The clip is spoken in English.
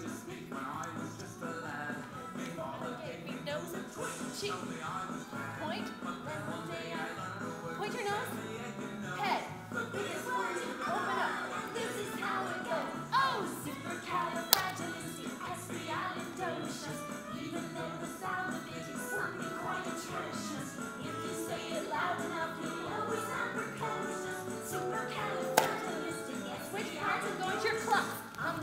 to speak when I was just a lad. The Okay, big nose and cheek. Point. Point your nose. Head. Biggest. Open up. This is how it goes. Oh, Supercalifragilisticexpialidocious. Even though the sound of it is something quite atrocious. If you say it loud enough, you'll always sound precocious. Supercalifragilisticexpialidocious. switch hands and go into your clump. So clump